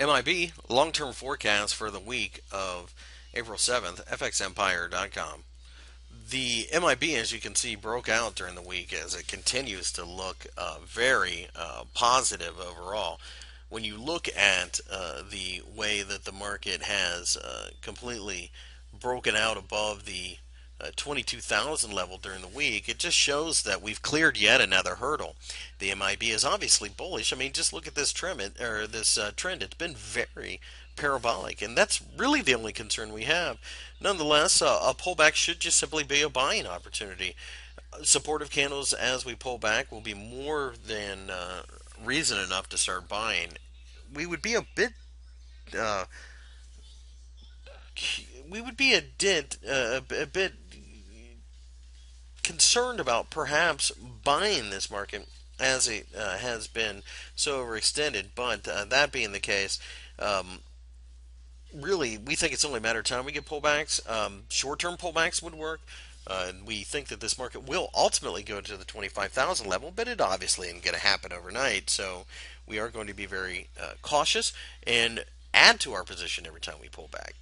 MIB long term forecast for the week of April 7th, FXEmpire.com. The MIB, as you can see, broke out during the week as it continues to look uh, very uh, positive overall. When you look at uh, the way that the market has uh, completely broken out above the uh, 22,000 level during the week, it just shows that we've cleared yet another hurdle. The MIB is obviously bullish. I mean, just look at this trend or this uh, trend. It's been very parabolic, and that's really the only concern we have. Nonetheless, uh, a pullback should just simply be a buying opportunity. Supportive candles as we pull back will be more than uh, reason enough to start buying. We would be a bit uh, we would be a dent uh, a, a, bit concerned about perhaps buying this market as it uh, has been so overextended. But uh, that being the case, um, really, we think it's only a matter of time we get pullbacks. Um, short-term pullbacks would work. Uh, we think that this market will ultimately go to the 25,000 level, but it obviously isn't going to happen overnight. So we are going to be very uh, cautious and add to our position every time we pull back.